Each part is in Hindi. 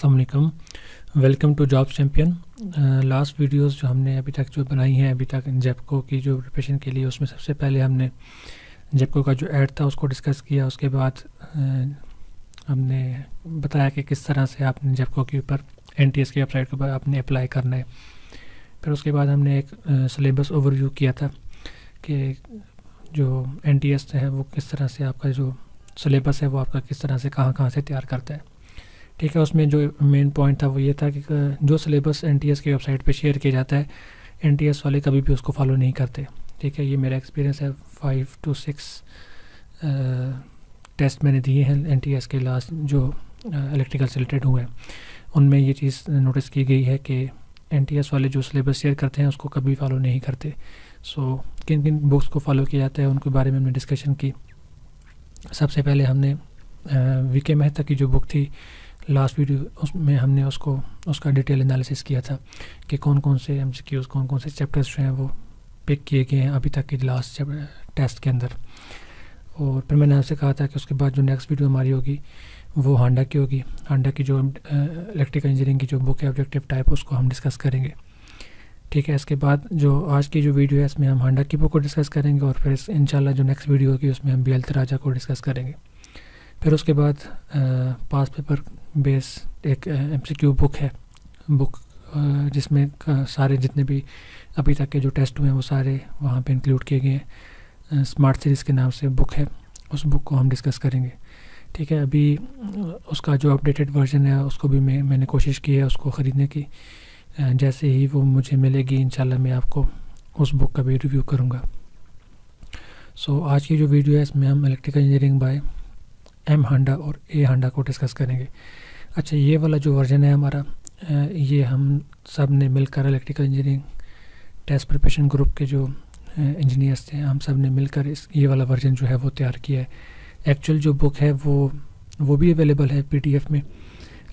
अस्सलाम वालेकुम। Welcome to Job Champion last videos जो हमने अभी तक जो बनाई हैं, अभी तक जेपको की जो प्रिपरेशन के लिए, उसमें सबसे पहले हमने जेपको का जो ऐड था, उसको डिस्कस किया। उसके बाद हमने बताया कि किस तरह से आपने जेपको के ऊपर एनटीएस की वेबसाइट के ऊपर आपने अप्लाई करना है। फिर उसके बाद हमने एक सिलेबस ओवरव्यू किया था कि जो एनटीएस है, वो किस तरह से आपका जो सिलेबस है, वो आपका किस तरह से कहाँ कहाँ से तैयार करता है। ठीक है उसमें जो मेन पॉइंट था वो ये था कि जो सिलेबस एन की वेबसाइट पर शेयर किया जाता है एनटीएस वाले कभी भी उसको फॉलो नहीं करते। ठीक है ये मेरा एक्सपीरियंस है फाइव टू सिक्स टेस्ट मैंने दिए हैं एनटीएस के लास्ट जो इलेक्ट्रिकल से रिलेटेड हुए हैं। उनमें ये चीज़ नोटिस की गई है कि एनटीएस वाले जो सिलेबस शेयर करते हैं उसको कभी फॉलो नहीं करते। सो so, किन किन बुक्स को फॉलो किया जाता है उनके बारे में हमने डिस्कशन की। सबसे पहले हमने वी के मेहता की जो बुक थी लास्ट वीडियो उसमें हमने उसको, उसका डिटेल एनालिसिस किया था कि कौन कौन से एम कौन कौन से चैप्टर्स जो हैं वो पिक किए गए हैं अभी तक के लास्ट टेस्ट के अंदर। और फिर मैंने आपसे कहा था कि उसके बाद जो नेक्स्ट वीडियो हमारी होगी, वो हांडा की होगी। हांडा की जो इलेक्ट्रिकल इंजीनियरिंग की जो बुक है ऑब्जेक्टिव टाइप उसको हम डिस्कस करेंगे। ठीक है, इसके बाद जो आज की जो वीडियो है, इसमें हम हांडा की बुक को डिस्कस करेंगे और फिर इंशाल्लाह जो नेक्स्ट वीडियो होगी, उसमें हम बी राजा को डिस्कस करेंगे। फिर उसके बाद पास पेपर बेस एक एमसीक्यू बुक है। बुक जिसमें सारे जितने भी अभी तक के जो टेस्ट हुए हैं वो सारे वहाँ पे इंक्लूड किए गए हैं। स्मार्ट सीरीज़ के नाम से बुक है। उस बुक को हम डिस्कस करेंगे। ठीक है अभी उसका जो अपडेटेड वर्जन है उसको भी मैं मैंने कोशिश की है उसको ख़रीदने की। जैसे ही वो मुझे मिलेगी इन मैं आपको उस बुक का भी रिव्यू करूँगा। सो so, आज की जो वीडियो है इसमें हम electrical engineering by M Handa और ए हांडा को डिस्कस करेंगे। अच्छा ये वाला जो वर्जन है हमारा ये हम सबने मिलकर electrical engineering test preparation group के जो इंजीनियर्स थे, हम सबने मिलकर इस, ये वाला वर्जन जो है वो तैयार किया है। एक्चुअल जो बुक है वो वो भी अवेलेबल है पीडीएफ में,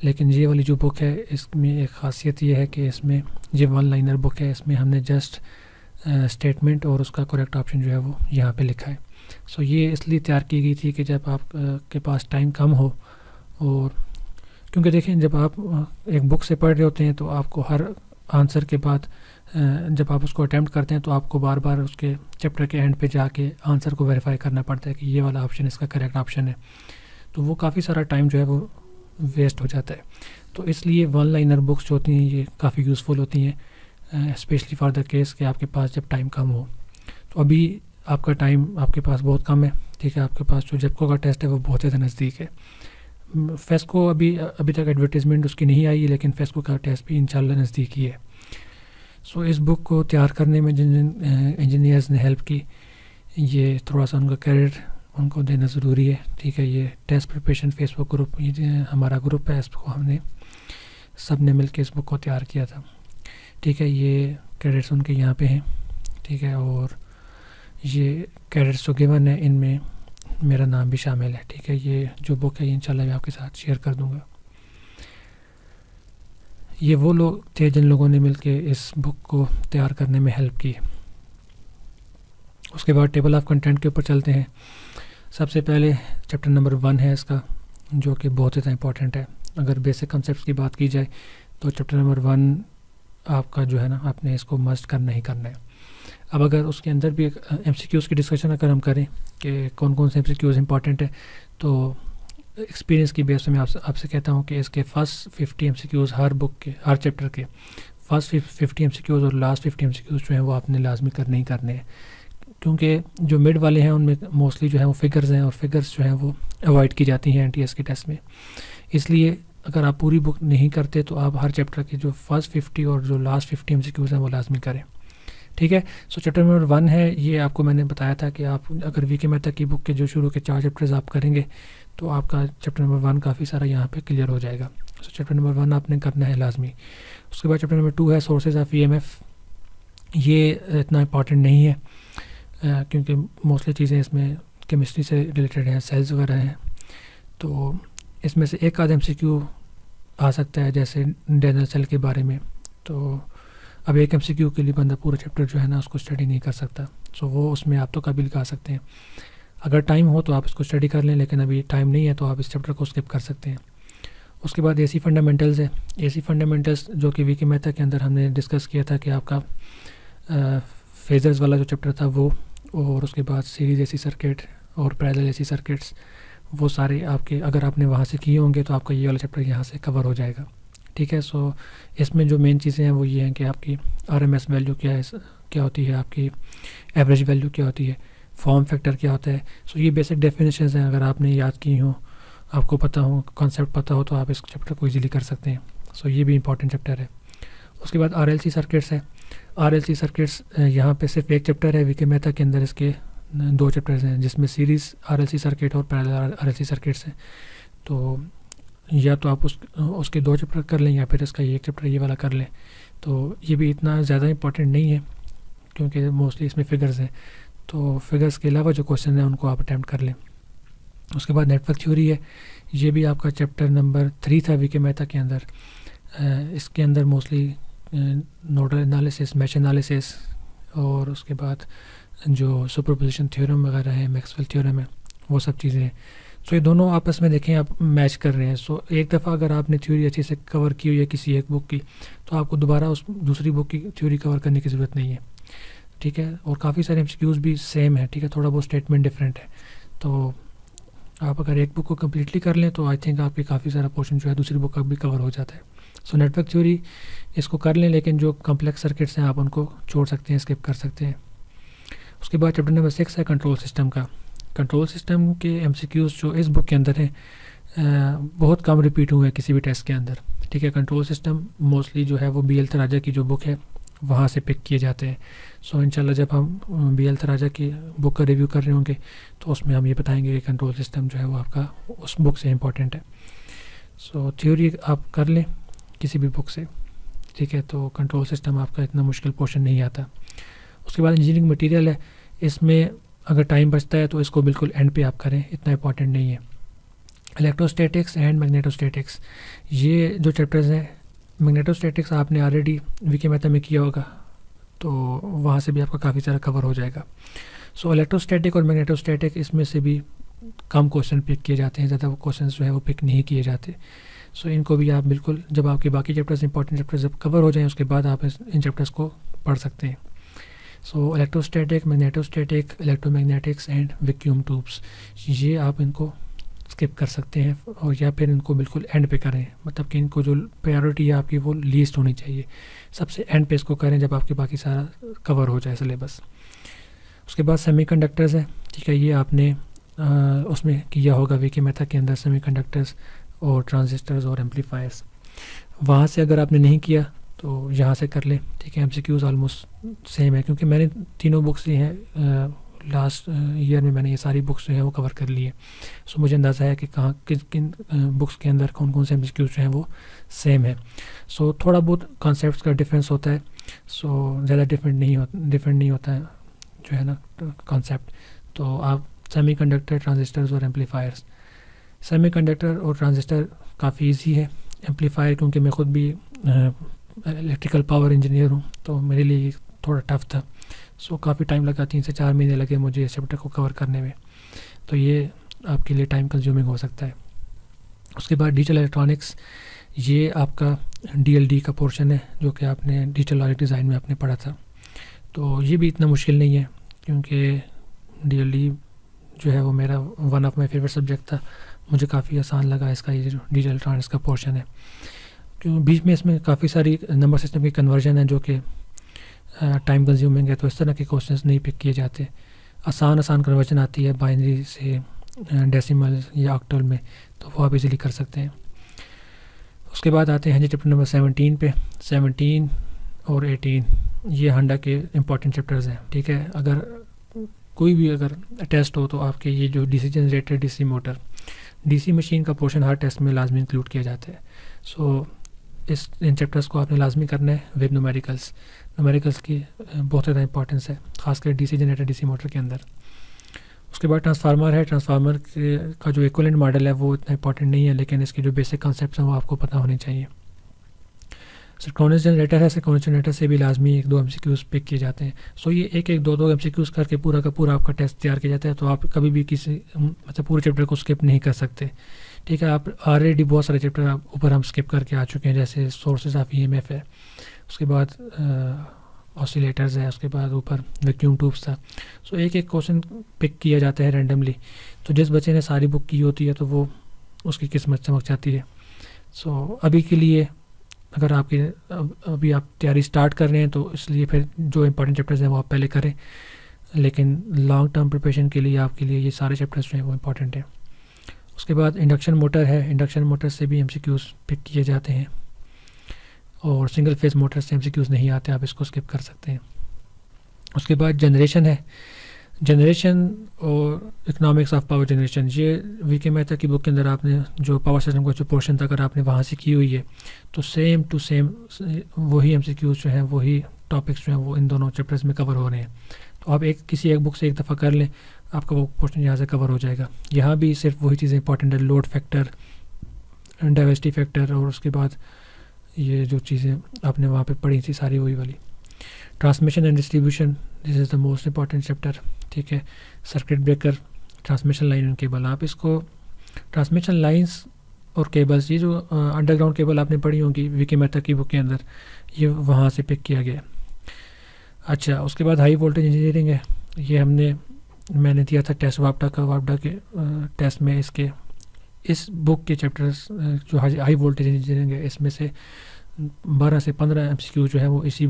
लेकिन ये वाली जो बुक है, इसमें एक ख़ासियत ये है कि इसमें, ये वन लाइनर बुक है, इसमें हमने जस्ट स्टेटमेंट और उसका करेक्ट ऑप्शन जो है वो यहाँ पे लिखा है। सो ये इसलिए तैयार की गई थी कि जब आप के पास टाइम कम हो और क्योंकि देखें, जब आप एक बुक से पढ़ रहे होते हैं तो आपको हर आंसर के बाद जब आप उसको अटैम्प्ट करते हैं तो आपको बार बार उसके चैप्टर के एंड पे जाके आंसर को वेरीफाई करना पड़ता है कि ये वाला ऑप्शन इसका करेक्ट ऑप्शन है। तो वो काफ़ी सारा टाइम जो है वो वेस्ट हो जाता है। तो इसलिए वन लाइनर बुक्स जो होती हैं, ये काफ़ी यूज़फुल होती हैं स्पेशली फॉर द केस कि आपके पास जब टाइम कम हो। तो अभी आपका टाइम आपके पास बहुत कम है, ठीक है? आपके पास जो जेपको का टेस्ट है, वो बहुत ज़्यादा नज़दीक है। फेस्को अभी अभी तक एडवर्टीज़मेंट उसकी नहीं आई है लेकिन फेस्को का टेस्ट भी इंशाल्लाह नज़दीक ही है। सो इस बुक को तैयार करने में जिन जिन इंजीनियर्स ने हेल्प की, ये थोड़ा सा उनका क्रेडिट उनको देना ज़रूरी है, ठीक है? ये टेस्ट प्रिपरेशन फेसबुक ग्रुप ये हमारा ग्रुप है इसको हमने सबने मिल इस बुक को तैयार किया था। ठीक है? ये क्रेडिट्स उनके यहाँ पे हैं, ठीक है? और ये क्रेडिट्स जो गिवन है, इनमें मेरा नाम भी शामिल है, ठीक है? ये जो बुक है इंशाल्लाह मैं आपके साथ शेयर कर दूँगा। ये वो लोग थे जिन लोगों ने मिलके इस बुक को तैयार करने में हेल्प की। उसके बाद टेबल ऑफ़ कंटेंट के ऊपर चलते हैं। सबसे पहले चैप्टर नंबर वन है इसका, जो कि बहुत ज़्यादा इंपॉर्टेंट है। अगर बेसिक कंसेप्ट की बात की जाए तो चैप्टर नंबर वन आपका जो है ना, आपने इसको मस्ट करना ही करना है। अब अगर उसके अंदर भी एम सी क्यूज़ की डिस्कशन अगर हम करें कि कौन कौन से एम सी क्यूज़ इंपॉर्टेंट है तो एक्सपीरियंस की बेस पे मैं आपसे आपसे कहता हूँ कि इसके first fifty M C Qs हर बुक के, हर चैप्टर के first fifty M C Qs और last fifty M C Qs जो हैं वो आपने लाजमी करने ही करने हैं। क्योंकि जो मिड वाले हैं उनमें मोस्टली जो है वो फिगर्स हैं और फिगर्स जो हैं वो अवॉइड की जाती हैं एन टी एस के टेस्ट में। इसलिए अगर आप पूरी बुक नहीं करते तो आप हर चैप्टर के जो फ़र्स्ट फिफ्टी और जो last fifty M C Qs हैं वो लाजमी करें। ठीक है? सो चैप्टर नंबर वन है, ये आपको मैंने बताया था कि आप, अगर वी के मेहता की बुक के जो शुरू के चार चैप्टर्स आप करेंगे तो आपका चैप्टर नंबर वन काफ़ी सारा यहाँ पे क्लियर हो जाएगा। सो चैप्टर नंबर वन आपने करना है लाजमी। उसके बाद चैप्टर नंबर टू है सोर्सेज ऑफ़ ईएमएफ ये इतना इंपॉर्टेंट नहीं है क्योंकि मोस्टली चीज़ें इसमें केमिस्ट्री से रिलेटेड हैं सेल्स वगैरह हैं। तो इसमें से एक आध एम आ सकता है, जैसे डेनल सेल के बारे में। तो अब एक एमसीक्यू के लिए बंदा पूरा चैप्टर जो है ना, उसको स्टडी नहीं कर सकता। सो वो उसमें आप तो कभी लगा सकते हैं। अगर टाइम हो तो आप इसको स्टडी कर लें, लेकिन अभी टाइम नहीं है तो आप इस चैप्टर को स्किप कर सकते हैं। उसके बाद एसी फंडामेंटल्स है। एसी फंडामेंटल्स जो कि वीके मेहता के अंदर हमने डिस्कस किया था कि आपका फेजर्स वाला जो चैप्टर था वो, और उसके बाद सीरीज़ एसी सर्किट और पैदल एसी सर्किट्स वो सारे आपके, अगर आपने वहाँ से किए होंगे तो आपका ये वाला चैप्टर यहाँ से कवर हो जाएगा। ठीक है? सो इसमें जो मेन चीज़ें हैं वो ये हैं कि आपकी आर एम एस वैल्यू क्या है, क्या होती है, आपकी एवरेज वैल्यू क्या होती है फॉर्म फैक्टर क्या होता है। सो ये बेसिक डेफिनेशन हैं, अगर आपने याद की हो, आपको पता हो कॉन्सेप्ट पता हो तो आप इस चैप्टर को ईजिली कर सकते हैं। सो ये भी इंपॉर्टेंट चैप्टर है। उसके बाद आर एल सी सर्किट्स है। आर एल सी सर्किट्स यहाँ पे सिर्फ़ एक चैप्टर है वीके मेहता के अंदर इसके दो चैप्टर्स हैं, जिसमें series R L C circuit और parallel R L C circuits हैं। तो या तो आप उस, उसके दो चैप्टर कर लें या फिर इसका एक चैप्टर ये वाला कर लें तो ये भी इतना ज़्यादा इंपॉर्टेंट नहीं है, क्योंकि मोस्टली इसमें फ़िगर्स हैं। तो फिगर्स के अलावा जो क्वेश्चन हैं, उनको आप अटैम्प्ट कर लें। उसके बाद नेटवर्क थ्योरी है। ये भी आपका चैप्टर नंबर थ्री था वी के मेहता के अंदर। इसके अंदर mostly nodal analysis mesh analysis और उसके बाद जो सुपरपोजिशन थ्योरम वगैरह है मैक्सवेल थ्योरम है, वो सब चीज़ें हैं। सो ये दोनों आपस में देखें, आप मैच कर रहे हैं। सो एक दफ़ा अगर आपने थ्योरी अच्छे से कवर की हुई है किसी एक बुक की तो आपको दोबारा उस दूसरी बुक की थ्योरी कवर करने की ज़रूरत नहीं है। ठीक है? और काफ़ी सारे एम भी सेम है, ठीक है? थोड़ा बहुत स्टेटमेंट डिफरेंट है। तो आप अगर एक बुक को कम्प्लीटली कर लें तो आई थिंक आपकी काफ़ी सारा पोर्शन जो है दूसरी बुक का भी कवर हो जाता है। सो नेटवर्क थ्योरी इसको कर लें, लेकिन जो कम्प्लेक्स सर्किट्स हैं, आप उनको छोड़ सकते हैं स्किप कर सकते हैं। उसके बाद चैप्टर नंबर सिक्स है कंट्रोल सिस्टम का। कंट्रोल सिस्टम के एम जो इस बुक के अंदर हैं बहुत कम रिपीट हुए हैं किसी भी टेस्ट के अंदर। ठीक है कंट्रोल सिस्टम मोस्टली जो है वो बी एल तराजा की जो बुक है वहाँ से पिक किए जाते हैं। सो so, इंशाल्लाह जब हम बी एल तराजा की बुक का रिव्यू कर रहे होंगे तो उसमें हम ये बताएँगे कि कंट्रोल सिस्टम जो है वो आपका उस बुक से इम्पोर्टेंट है। सो so, थ्योरी आप कर लें किसी भी बुक से। ठीक है तो कंट्रोल सिस्टम आपका इतना मुश्किल पोर्शन नहीं आता। उसके बाद इंजीनियरिंग मटीरियल है। इसमें अगर टाइम बचता है तो इसको बिल्कुल एंड पे आप करें इतना इंपॉर्टेंट नहीं है। इलेक्ट्रोस्टैटिक्स एंड मैग्नेटोस्टैटिक्स ये जो चैप्टर्स हैं मैग्नेटोस्टैटिक्स आपने ऑलरेडी वीके मेथड में किया होगा तो वहाँ से भी आपका काफ़ी सारा कवर हो जाएगा। सो इलेक्ट्रोस्टैटिक और मैग्नेटोस्टैटिक इसमें से भी कम क्वेश्चन पिक किए जाते हैं ज़्यादा क्वेश्चन जो है वो पिक नहीं किए जाते। सो so, इनको भी आप बिल्कुल जब आपके बाकी चैप्टर्स इंपॉर्टेंट चैप्टर्स जब कवर हो जाएँ उसके बाद आप इन चैप्टर्स को पढ़ सकते हैं। So electrostatic magnetostatic electromagnetics and vacuum tubes ये आप इनको स्किप कर सकते हैं और या फिर इनको बिल्कुल एंड पे करें। मतलब कि इनको जो प्रायोरिटी है आपकी वो लीस्ट होनी चाहिए। सबसे एंड पे इसको करें जब आपके बाकी सारा कवर हो जाए सिलेबस उसके बाद सेमी कंडक्टर्स है। ठीक है ये आपने आ, उसमें किया होगा वीके मेथा के अंदर सेमी कंडक्टर्स और ट्रांजिस्टर्स और एम्पलीफायर्स वहाँ से अगर आपने नहीं किया तो यहाँ से कर लें ठीक है? M C Qs almost same है क्योंकि मैंने तीनों बुक्स ये हैं लास्ट ईयर में मैंने ये सारी बुक्स जो हैं वो कवर कर ली है। सो मुझे अंदाज़ा है कि कहाँ किन किन बुक्स के अंदर कौन कौन से एम जो हैं वो सेम है। सो so, थोड़ा बहुत कॉन्सेप्ट का डिफरेंस होता है सो so, ज़्यादा डिफरेंट नहीं होता डिफरेंट नहीं होता है जो है ना कॉन्सेप्ट तो आप सेमी कंडक्टर ट्रांजिस्टर्स और एम्पलीफायर्स सेमी कंडक्टर और ट्रांजिस्टर काफ़ी ईजी है एम्पलीफायर क्योंकि मैं ख़ुद भी इलेक्ट्रिकल पावर इंजीनियर हूँ तो मेरे लिए थोड़ा टफ था। सो so, काफ़ी टाइम लगा तीन से चार महीने लगे मुझे इस चैप्टर को कवर करने में। तो ये आपके लिए टाइम कंज्यूमिंग हो सकता है। उसके बाद डिजिटल इलेक्ट्रॉनिक्स ये आपका डीएलडी का पोर्शन है जो कि आपने डिजिटल लॉजिक डिज़ाइन में आपने पढ़ा था। तो ये भी इतना मुश्किल नहीं है क्योंकि डीएलडी जो है वो मेरा one of my favourite subject था। मुझे काफ़ी आसान लगा इसका ये जो डिजिटल इलेक्ट्रॉनिक्स का पोर्शन है। क्यों? बीच में इसमें काफ़ी सारी नंबर सिस्टम की कन्वर्जन है जो कि टाइम कंज्यूमिंग है तो इस तरह के क्वेश्चंस नहीं पिक किए जाते। आसान आसान कन्वर्जन आती है बाइनरी से डेसिमल या ऑक्टल में तो वो आप इजीली कर सकते हैं। उसके बाद आते हैं जी चैप्टर नंबर सेवनटीन पे। सेवनटीन और एटीन ये हंडा के इंपॉर्टेंट चैप्टर्स हैं, ठीक है? अगर कोई भी अगर टेस्ट हो तो आपके ये जो D C generator D C motor D C machine का पोर्शन हर टेस्ट में लाजमी इंक्लूड किया जाता है। सो इस इन चैप्टर्स को आपने लाजमी करना है वेब नोमेरिकल्स नोमेरिकल्स की बहुत ज़्यादा इंपॉर्टेंस है, खासकर डीसी जनरेटर डीसी मोटर के अंदर। उसके बाद ट्रांसफार्मर है ट्रांसफार्मर का जो इक्वलेंट मॉडल है वो इतना इंपॉर्टेंट नहीं है, लेकिन इसके जो बेसिक कॉन्सेप्ट हैं वो आपको पता होने चाहिए। सिक्रोनस जनरेटर है सिक्रोनस जनरेटर से भी लाजमी एक दो एम सी क्यूज़ पिक किए जाते हैं। सो ये एक एक, दो दो एम सी क्यूज़ करके पूरा का पूरा आपका टेस्ट तैयार किया जाता है तो आप कभी भी किसी मतलब पूरे चैप्टर को स्किप नहीं कर सकते। ठीक है, आप ऑलरेडी बहुत सारे चैप्टर आप ऊपर हम स्किप करके आ चुके हैं, जैसे सोर्सेज ऑफ़ ईएमएफ है, उसके बाद ऑसिलेटर्स है, उसके बाद ऊपर वैक्यूम ट्यूब्स था। सो एक एक क्वेश्चन पिक किया जाता है रैंडमली तो जिस बच्चे ने सारी बुक की होती है तो वो उसकी किस्मत चमक जाती है। सो अभी के लिए अगर आपकी अभी आप तैयारी स्टार्ट कर रहे हैं तो इसलिए फिर जो इंपॉर्टेंट चैप्टर्स हैं, वो आप पहले करें। लेकिन लॉन्ग टर्म प्रिपरेशन के लिए, आपके लिए ये सारे चैप्टर्स जो हैं, वो इंपॉर्टेंट हैं। उसके बाद इंडक्शन मोटर है इंडक्शन मोटर से भी एम पिक किए जाते हैं। और सिंगल फेस मोटर से एम नहीं आते, आप इसको स्किप कर सकते हैं। उसके बाद जनरेशन है। जनरेशन और इकोनॉमिक्स ऑफ़ पावर जनरेशन ये वी के मेहता की बुक के अंदर आपने जो पावर सिस्टम का जो पोर्शन था, अगर आपने वहाँ से की हुई है तो सेम टू सेम वही एम जो हैं, वही टॉपिक्स जो हैं, वो इन दोनों चैप्टर्स में कवर हो रहे हैं। तो आप एक, किसी एक बुक से एक दफ़ा कर लें, आपका वो क्वेश्चन यहाँ से कवर हो जाएगा। यहाँ भी सिर्फ़ वही चीज़ें इंपॉर्टेंट है लोड फैक्टर डाइवर्सिटी फैक्टर और उसके बाद ये जो चीज़ें आपने वहाँ पे पढ़ी थी सारी वही वाली। Transmission and distribution this is the most important chapter ठीक है? Circuit breaker transmission line and cable आप इसको ट्रांसमिशन लाइंस और केबल्स ये जो अंडरग्राउंड केबल आपने पढ़ी होंगी, विकी मेहता की बुक के अंदर, ये वहाँ से पिक किया गया। अच्छा उसके बाद हाई वोल्टेज इंजीनियरिंग है। ये हमने, मैंने दिया था टेस्ट वापडा का, वापडा के टेस्ट में इसके, इस बुक के चैप्टर्स जो हाई वोल्टेज इंजीनियरिंग है, इसमें से बारह से पंद्रह एम जो है, वो इसी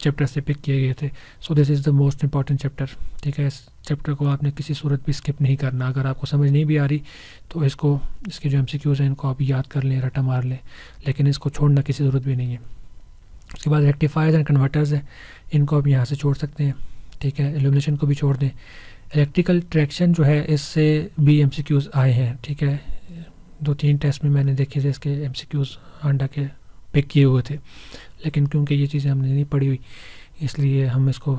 चैप्टर से पिक किए गए थे। So this is the most important chapter ठीक है? इस चैप्टर को आपने किसी सूरत भी स्किप नहीं करना। अगर आपको समझ नहीं भी आ रही तो इसको, इसके जो एम हैं, इनको आप याद कर लें, रटा मार लें, लेकिन इसको छोड़ना किसी ज़रूरत भी नहीं है। उसके बाद रेक्टिफायर्स एंड कन्वर्टर्स हैं। इनको आप यहाँ से छोड़ सकते हैं। ठीक है? एलुमिनेशन को भी छोड़ दें। इलेक्ट्रिकल ट्रैक्शन जो है, इससे भी एम आए हैं। ठीक है? दो तीन टेस्ट में मैंने देखे थे इसके एम सी अंडा के पिक किए हुए थे। लेकिन क्योंकि ये चीज़ें हमने नहीं पढ़ी हुई, इसलिए हम इसको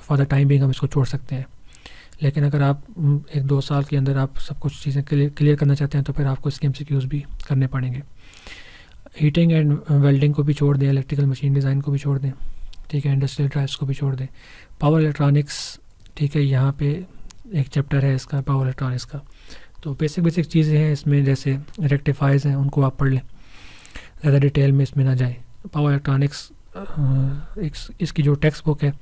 फॉर द टाइम बिंग हम इसको छोड़ सकते हैं। लेकिन अगर आप एक दो साल के अंदर आप सब कुछ चीज़ें क्लियर करना चाहते हैं तो फिर आपको इसके एम भी करने पड़ेंगे। हीटिंग एंड वेल्डिंग को भी छोड़ दें इलेक्ट्रिकल मशीन डिज़ाइन को भी छोड़ दें, ठीक है इंडस्ट्रियल ड्राइव्स को भी छोड़ दें। पावर इलेक्ट्रॉनिक्स ठीक है, यहाँ पे एक चैप्टर है इसका पावर इलेक्ट्रॉनिक्स का। तो बेसिक बेसिक चीज़ें हैं इसमें, जैसे रेक्टिफाइज हैं, उनको आप पढ़ लें। ज़्यादा डिटेल में इसमें ना जाए। पावर इलेक्ट्रॉनिक्स एक इसकी जो टेक्स्ट बुक है,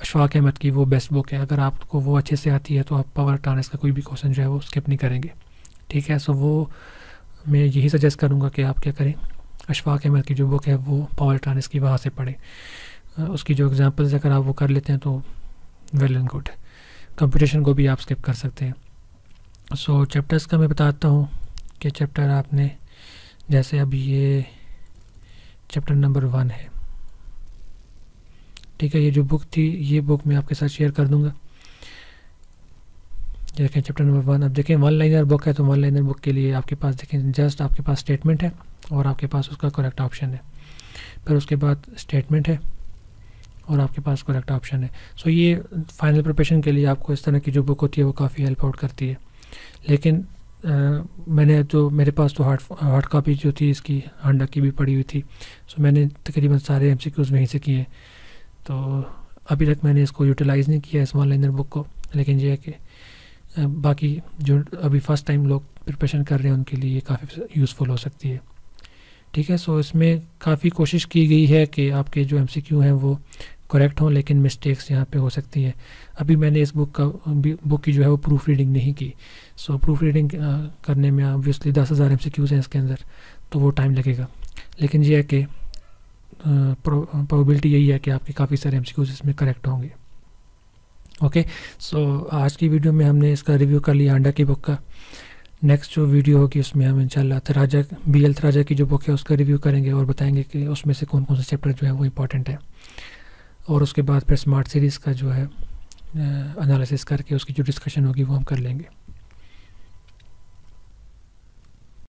अशफाक अहमद की, वो बेस्ट बुक है। अगर आपको वो अच्छे से आती है तो आप पावर इलेक्ट्रॉनिक्स का कोई भी क्वेश्चन जो है, वो स्किप नहीं करेंगे। ठीक है सो वो मैं यही सजेस्ट करूँगा कि आप क्या करें। अशफाक अहमद की जो बुक है वो पावर इलेक्ट्रॉनिक्स की वहाँ से पढ़ें। उसकी जो एग्ज़ाम्पल्स अगर आप वो कर लेते हैं तो वेल एंड गुड कंपटीशन को भी आप स्किप कर सकते हैं। सो so, चैप्टर्स का मैं बताता हूँ कि चैप्टर आपने जैसे अभी ये चैप्टर नंबर वन है। ठीक है ये जो बुक थी ये बुक मैं आपके साथ शेयर कर दूँगा। देखें चैप्टर नंबर वन अब देखें वन लाइनर बुक है तो वन लाइनर बुक के लिए आपके पास देखें जस्ट आपके पास स्टेटमेंट है और आपके पास उसका करेक्ट ऑप्शन है। फिर उसके बाद स्टेटमेंट है और आपके पास करेक्ट ऑप्शन है। सो ये फाइनल प्रिपरेशन के लिए आपको इस तरह की जो बुक होती है वो काफ़ी हेल्प आउट करती है। लेकिन आ, मैंने तो मेरे पास तो हार्ड हार्ड कापी जो थी इसकी हांडा की भी पड़ी हुई थी। सो मैंने तकरीबन सारे एम सी वहीं से किए तो अभी तक मैंने इसको यूटिलाइज़ नहीं किया इस वन लाइनर बुक को। लेकिन ये है कि बाकी जो अभी फ़र्स्ट टाइम लोग प्रिपरेशन कर रहे हैं, उनके लिए काफ़ी यूज़फुल हो सकती है। ठीक है सो इसमें काफ़ी कोशिश की गई है कि आपके जो एमसीक्यू हैं, वो करेक्ट हों, लेकिन मिस्टेक्स यहाँ पे हो सकती हैं। अभी मैंने इस बुक का बुक की जो है, वो प्रूफ रीडिंग नहीं की। सो प्रूफ रीडिंग करने में ऑब्वियसली दस हज़ार एम हैं इसके अंदर तो वो टाइम लगेगा। लेकिन ये है कि प्रोबेबिलिटी यही है कि आपके काफ़ी सारे एम इसमें करेक्ट होंगे। ओके सो आज की वीडियो में हमने इसका रिव्यू कर लिया अंडा की बुक का। नेक्स्ट जो वीडियो होगी उसमें हम इंशाल्लाह थराजा बी एल थराजा की जो बुक है उसका रिव्यू करेंगे और बताएँगे कि उसमें से कौन कौन से चैप्टर जो है वो इंपॉर्टेंट है। और उसके बाद फिर स्मार्ट सीरीज़ का जो है एनालिसिस करके उसकी जो डिस्कशन होगी वो हम कर लेंगे।